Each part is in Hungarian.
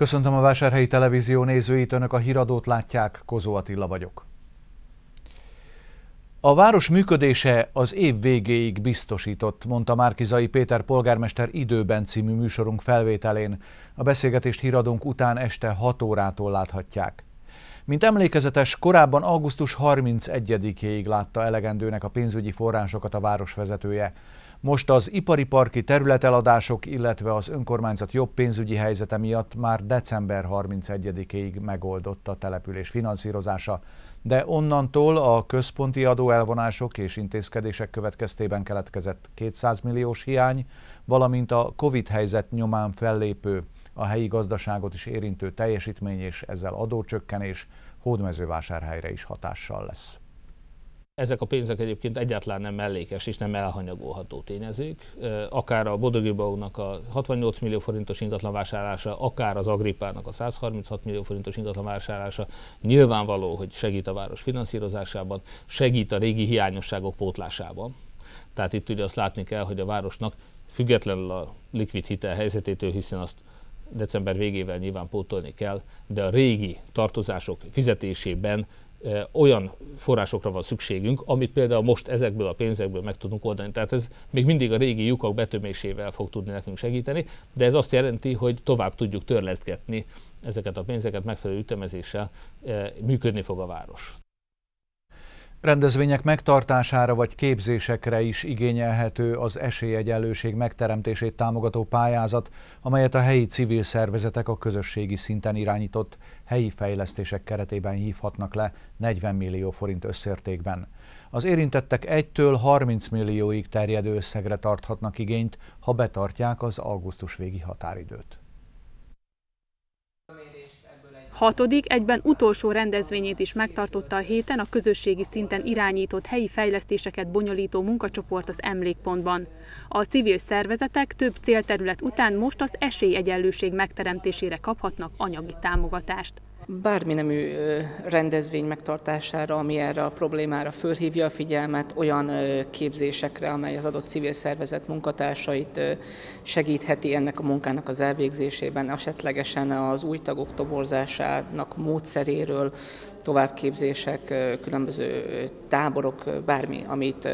Köszöntöm a Vásárhelyi Televízió nézőit, Önök a híradót látják, Kozó Attila vagyok. A város működése az év végéig biztosított, mondta Márkizai Péter polgármester időben című műsorunk felvételén. A beszélgetést híradónk után este 6 órától láthatják. Mint emlékezetes, korábban augusztus 31-ig látta elegendőnek a pénzügyi forrásokat a város vezetője. Most az ipari parki területeladások, illetve az önkormányzat jobb pénzügyi helyzete miatt már december 31-ig megoldott a település finanszírozása, de onnantól a központi adóelvonások és intézkedések következtében keletkezett 200 milliós hiány, valamint a Covid helyzet nyomán fellépő, a helyi gazdaságot is érintő teljesítmény és ezzel adócsökkenés hódmezővásárhelyre is hatással lesz. Ezek a pénzek egyébként egyáltalán nem mellékes és nem elhanyagolható tényezők. Akár a Bodogibaúnak a 68 millió forintos ingatlan vásárlása, akár az Agripának a 136 millió forintos ingatlan vásárlása nyilvánvaló, hogy segít a város finanszírozásában, segít a régi hiányosságok pótlásában. Tehát itt ugye azt látni kell, hogy a városnak függetlenül a likvid hitel helyzetétől, hiszen azt december végével nyilván pótolni kell, de a régi tartozások fizetésében olyan forrásokra van szükségünk, amit például most ezekből a pénzekből meg tudunk oldani. Tehát ez még mindig a régi lyukak betömésével fog tudni nekünk segíteni, de ez azt jelenti, hogy tovább tudjuk törlesztgetni ezeket a pénzeket megfelelő ütemezéssel, működni fog a város. Rendezvények megtartására vagy képzésekre is igényelhető az esélyegyenlőség megteremtését támogató pályázat, amelyet a helyi civil szervezetek a közösségi szinten irányított helyi fejlesztések keretében hívhatnak le 40 millió forint összértékben. Az érintettek 1-től 30 millióig terjedő összegre tarthatnak igényt, ha betartják az augusztus végi határidőt. Hatodik, egyben utolsó rendezvényét is megtartotta a héten a közösségi szinten irányított helyi fejlesztéseket bonyolító munkacsoport az Emlékpontban. A civil szervezetek több célterület után most az esélyegyenlőség megteremtésére kaphatnak anyagi támogatást bármi nemű rendezvény megtartására, ami erre a problémára fölhívja a figyelmet, olyan képzésekre, amely az adott civil szervezet munkatársait segítheti ennek a munkának az elvégzésében, esetlegesen az új tagok toborzásának módszeréről, továbbképzések, különböző táborok, bármi, amit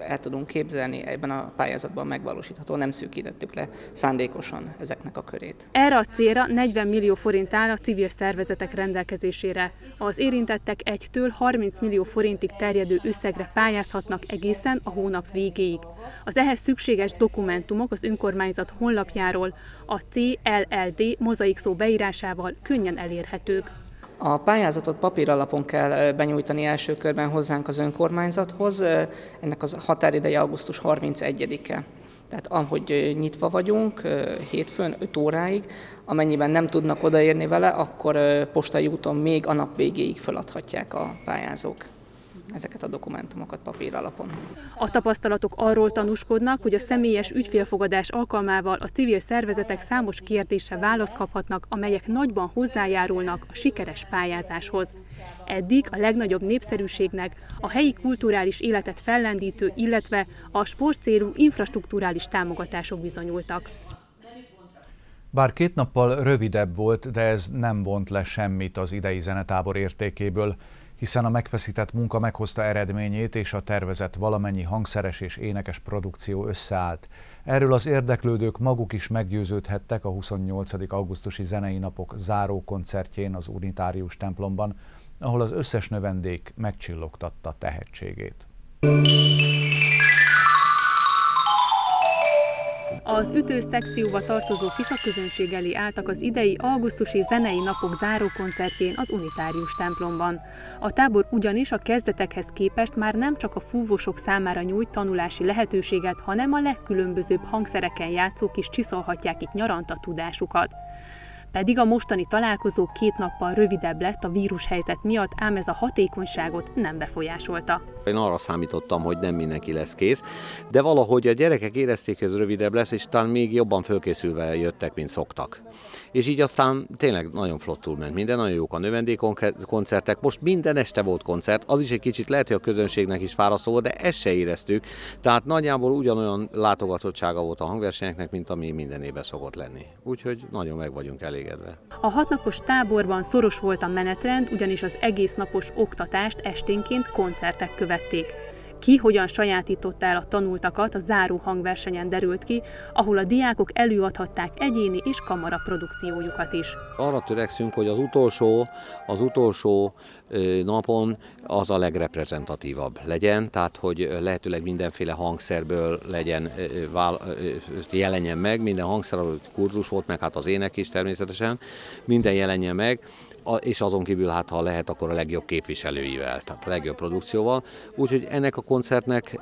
el tudunk képzelni, ebben a pályázatban megvalósítható, nem szűkítettük le szándékosan ezeknek a körét. Erre a célra 40 millió forint áll a civil szervezetek rendelkezésére. Az érintettek 1-től 30 millió forintig terjedő összegre pályázhatnak egészen a hónap végéig. Az ehhez szükséges dokumentumok az önkormányzat honlapjáról a CLLD mozaik szó beírásával könnyen elérhetők. A pályázatot papíralapon kell benyújtani első körben hozzánk az önkormányzathoz. Ennek az határideje augusztus 31-e. Tehát ahogy nyitva vagyunk, hétfőn 5 óráig, amennyiben nem tudnak odaérni vele, akkor postai úton még a nap végéig feladhatják a pályázók ezeket a dokumentumokat papír alapon. A tapasztalatok arról tanúskodnak, hogy a személyes ügyfélfogadás alkalmával a civil szervezetek számos kérdésre választ kaphatnak, amelyek nagyban hozzájárulnak a sikeres pályázáshoz. Eddig a legnagyobb népszerűségnek a helyi kulturális életet fellendítő, illetve a sportcélú infrastruktúrális támogatások bizonyultak. Bár két nappal rövidebb volt, de ez nem vont le semmit az idei zenetábor értékéből hiszen a megfeszített munka meghozta eredményét, és a tervezett valamennyi hangszeres és énekes produkció összeállt. Erről az érdeklődők maguk is meggyőződhettek a 28. augusztusi zenei napok záró koncertjén az Unitárius templomban, ahol az összes növendék megcsillogtatta tehetségét. Az ütős szekcióba tartozók is a közönség elé álltak az idei augusztusi zenei napok záró koncertjén az Unitárius templomban. A tábor ugyanis a kezdetekhez képest már nem csak a fúvósok számára nyújt tanulási lehetőséget, hanem a legkülönbözőbb hangszereken játszók is csiszolhatják itt nyaranta tudásukat pedig a mostani találkozó két nappal rövidebb lett a vírushelyzet miatt, ám ez a hatékonyságot nem befolyásolta. Én arra számítottam, hogy nem mindenki lesz kész, de valahogy a gyerekek érezték, hogy ez rövidebb lesz, és talán még jobban fölkészülve jöttek, mint szoktak. És így aztán tényleg nagyon flottul ment minden, nagyon jók a növendékkoncertek. Most minden este volt koncert, az is egy kicsit lehet, hogy a közönségnek is fárasztó volt, de ezt se éreztük. Tehát nagyjából ugyanolyan látogatottsága volt a hangversenyeknek, mint ami minden évben szokott lenni. Úgyhogy nagyon meg vagyunk elég elégedve. A hatnapos táborban szoros volt a menetrend, ugyanis az egész napos oktatást esténként koncertek követték. Ki hogyan sajátította el a tanultakat, a záró hangversenyen derült ki, ahol a diákok előadhatták egyéni és kamara produkciójukat is. Arra törekszünk, hogy az utolsó, az utolsó napon az a legreprezentatívabb legyen, tehát hogy lehetőleg mindenféle hangszerből legyen, jelenjen meg, minden hangszer, kurzus volt, meg hát az ének is természetesen, minden jelenjen meg, és azon kívül hát ha lehet, akkor a legjobb képviselőivel, tehát a legjobb produkcióval. Úgyhogy ennek a koncertnek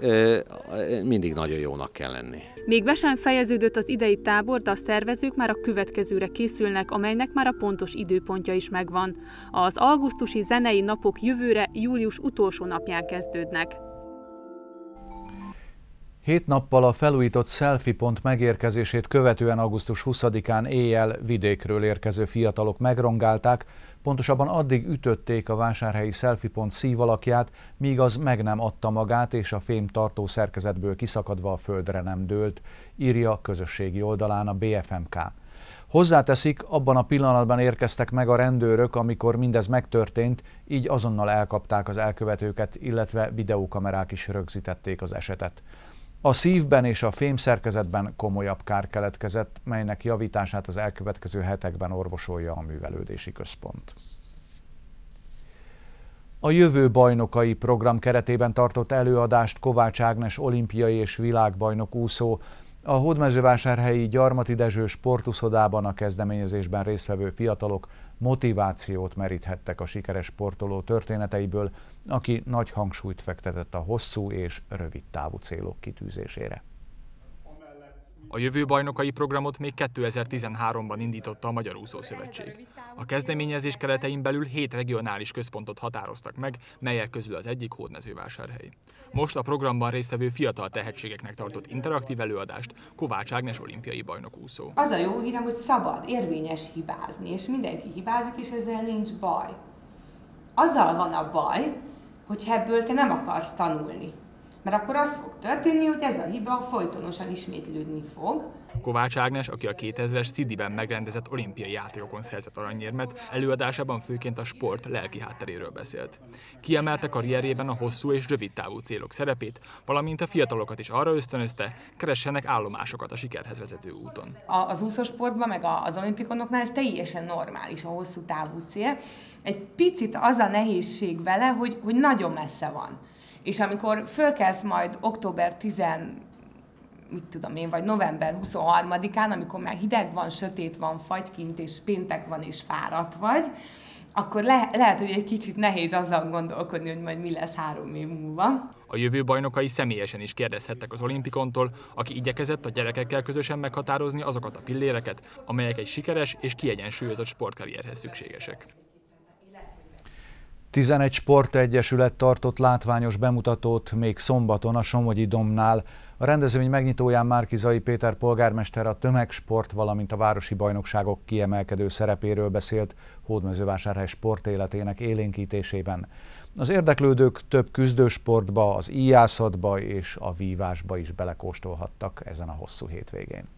mindig nagyon jónak kell lenni. Még be sem fejeződött az idei tábor, de a szervezők már a következőre készülnek, amelynek már a pontos időpontja is megvan. Az augusztusi zenei napok jövőre július utolsó napján kezdődnek. Hét nappal a felújított selfie pont megérkezését követően augusztus 20-án éjjel vidékről érkező fiatalok megrongálták, pontosabban addig ütötték a vásárhelyi selfie pont szívalakját, míg az meg nem adta magát, és a fém tartó szerkezetből kiszakadva a földre nem dőlt, írja közösségi oldalán a BFMK. Hozzáteszik, abban a pillanatban érkeztek meg a rendőrök, amikor mindez megtörtént, így azonnal elkapták az elkövetőket, illetve videókamerák is rögzítették az esetet. A szívben és a fémszerkezetben komolyabb kár keletkezett, melynek javítását az elkövetkező hetekben orvosolja a művelődési központ. A jövő bajnokai program keretében tartott előadást Kovács Ágnes olimpiai és világbajnok úszó, a Hódmezővásárhelyi Gyarmati Dezső sportuszodában a kezdeményezésben résztvevő fiatalok motivációt meríthettek a sikeres sportoló történeteiből, aki nagy hangsúlyt fektetett a hosszú és rövid távú célok kitűzésére. A jövő bajnokai programot még 2013-ban indította a Magyar Úszó Szövetség. A kezdeményezés keretein belül hét regionális központot határoztak meg, melyek közül az egyik hódmezővásárhely. Most a programban résztvevő fiatal tehetségeknek tartott interaktív előadást Kovács Ágnes olimpiai bajnok úszó. Az a jó hírem, hogy szabad, érvényes hibázni, és mindenki hibázik, és ezzel nincs baj. Azzal van a baj, hogy ebből te nem akarsz tanulni. Mert akkor az fog történni, hogy ez a hiba folytonosan ismétlődni fog. Kovács Ágnes, aki a 2000-es Szidiben megrendezett olimpiai játékokon szerzett aranyérmet, előadásában főként a sport lelki hátteréről beszélt. Kiemelte karrierjében a hosszú és rövid távú célok szerepét, valamint a fiatalokat is arra ösztönözte, keressenek állomásokat a sikerhez vezető úton. Az úszósportban, meg az olimpikonoknál ez teljesen normális a hosszú távú cél. Egy picit az a nehézség vele, hogy, hogy nagyon messze van. És amikor fölkelsz majd október 10 mit tudom én, vagy november 23-án, amikor már hideg van, sötét van, fagykint, és péntek van, és fáradt vagy, akkor le- lehet, hogy egy kicsit nehéz azzal gondolkodni, hogy majd mi lesz három év múlva. A jövő bajnokai személyesen is kérdezhettek az olimpikontól, aki igyekezett a gyerekekkel közösen meghatározni azokat a pilléreket, amelyek egy sikeres és kiegyensúlyozott sportkarrierhez szükségesek. 11 sportegyesület tartott látványos bemutatót még szombaton a Somogyi Domnál. A rendezvény megnyitóján Márkizai Péter polgármester a tömegsport, valamint a városi bajnokságok kiemelkedő szerepéről beszélt Hódmezővásárhely sportéletének élénkítésében. Az érdeklődők több küzdősportba, az íjászatba és a vívásba is belekóstolhattak ezen a hosszú hétvégén.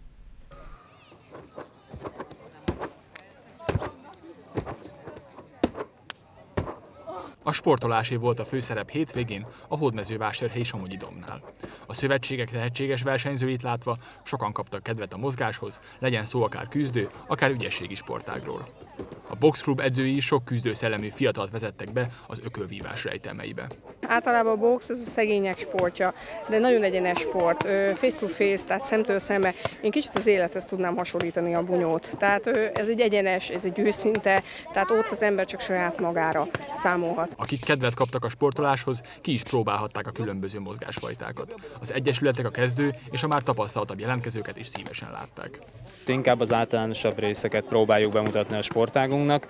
A sportolásé volt a főszerep hétvégén a hódmezővásárhelyi Somogyi Domnál. A szövetségek tehetséges versenyzőit látva sokan kaptak kedvet a mozgáshoz, legyen szó akár küzdő, akár ügyességi sportágról. A boxklub edzői is sok küzdőszellemű fiatalt vezettek be az ökölvívás rejtelmeibe. Általában a box az a szegények sportja, de nagyon egyenes sport, face to face, tehát szemtől szembe. Én kicsit az élethez tudnám hasonlítani a bunyót. Tehát ez egy egyenes, ez egy őszinte, tehát ott az ember csak saját magára számolhat. Akik kedvet kaptak a sportoláshoz, ki is próbálhatták a különböző mozgásfajtákat. Az egyesületek a kezdő és a már tapasztaltabb jelentkezőket is szívesen látták. Inkább az általánosabb részeket próbáljuk bemutatni a sportágunknak.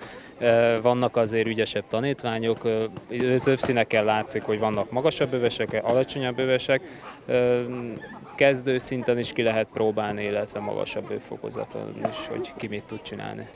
Vannak azért ügyesebb tanítványok, az övszínekkel látszik, hogy vannak magasabb övesek, alacsonyabb övesek. Kezdő szinten is ki lehet próbálni, illetve magasabb övfokozaton is, hogy ki mit tud csinálni.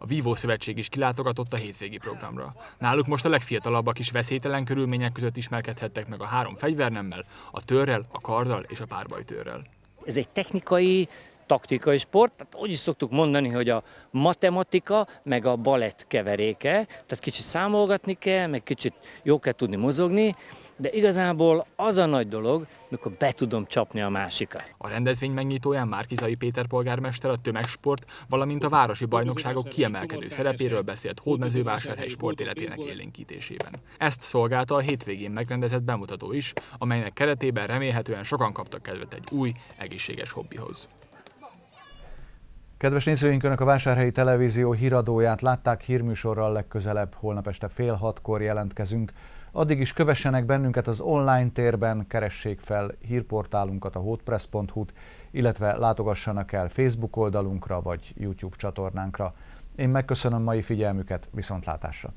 A Vívó Szövetség is kilátogatott a hétvégi programra. Náluk most a legfiatalabbak is veszélytelen körülmények között ismerkedhettek meg a három fegyvernemmel, a törrel, a karddal és a párbajtőrrel. Ez egy technikai, taktikai sport, tehát úgy is szoktuk mondani, hogy a matematika meg a balett keveréke, tehát kicsit számolgatni kell, meg kicsit jó kell tudni mozogni, de igazából az a nagy dolog, mikor be tudom csapni a másikat. A rendezvény megnyitóján Márkizai Péter polgármester a tömegsport, valamint a városi bajnokságok kiemelkedő szerepéről beszélt Hódmezővásárhely sportéletének élénkítésében. Ezt szolgálta a hétvégén megrendezett bemutató is, amelynek keretében remélhetően sokan kaptak kedvet egy új, egészséges hobbihoz. Kedves nézőink, Önök a Vásárhelyi Televízió híradóját látták hírműsorral legközelebb, holnap este fél hatkor jelentkezünk. Addig is kövessenek bennünket az online térben, keressék fel hírportálunkat, a hotpress.hu-t, illetve látogassanak el Facebook oldalunkra vagy YouTube csatornánkra. Én megköszönöm mai figyelmüket, viszontlátásra!